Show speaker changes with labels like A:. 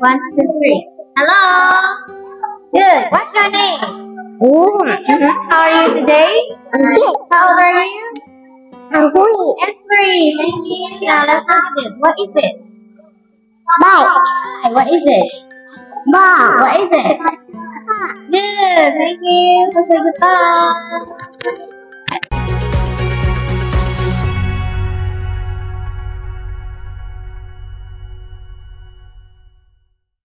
A: One, two, three. Hello. Good. What's your name? Mm-hmm. How are you today? Good. How old are you?
B: I'm three.
A: And three. Thank you. Now let's look at it. What is it?
B: Bye.
A: What is it?
B: Bye.
A: What is it? Good. Thank you. Let's say goodbye.